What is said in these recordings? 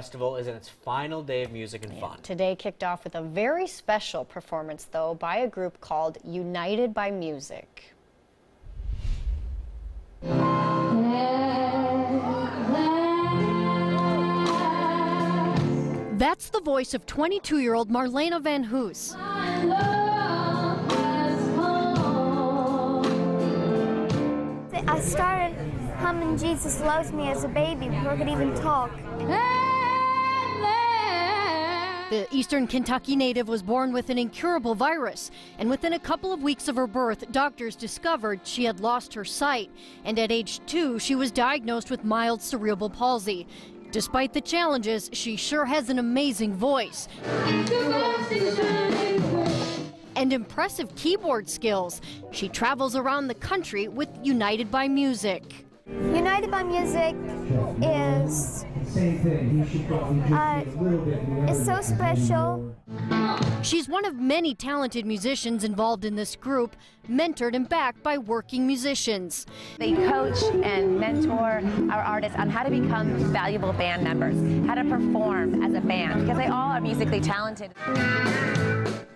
Festival is in its final day of music and fun. Today kicked off with a very special performance, though, by a group called United by Music. That's the voice of 22 year old Marlana VanHoose. I started humming Jesus Loves Me as a baby before I could even talk. The Eastern Kentucky native was born with an incurable virus, and within a couple of weeks of her birth, doctors discovered she had lost her sight. And at age two, she was diagnosed with mild cerebral palsy. Despite the challenges, she sure has an amazing voice and impressive keyboard skills. She travels around the country with United by Music. United by Music is uh, is so special. She's one of many talented musicians involved in this group, mentored and backed by working musicians. They coach and mentor our artists on how to become valuable band members, how to perform as a band, because they all are musically talented.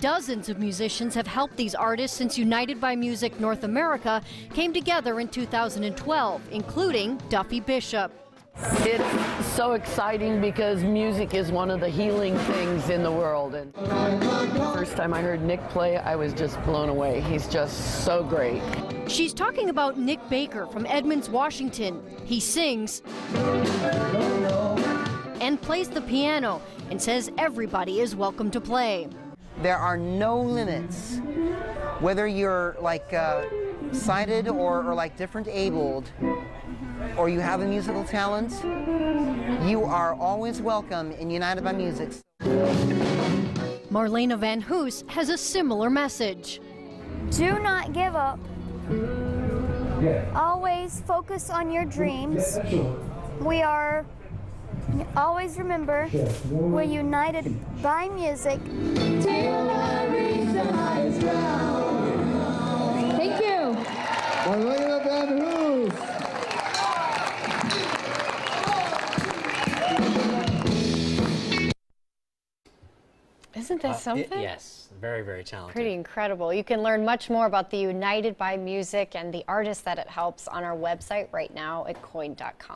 Dozens of musicians have helped these artists since United by Music North America came together in 2012, including Duffy Bishop. It's so exciting because music is one of the healing things in the world. And the first time I heard Nick play, I was just blown away. He's just so great. She's talking about Nick Baker from Edmonds, Washington. He sings and plays the piano and says everybody is welcome to play. There are no limits. Whether you're like uh, sighted or, or like different abled, or you have a musical talent, you are always welcome in United by Music. Marlana VanHoose has a similar message. Do not give up. Always focus on your dreams. We are, always remember, we're united by music. Isn't that Uh, it- something? yes, very, very talented. Pretty incredible. You can learn much more about the United by Music and the artists that it helps on our website right now at KOIN.com.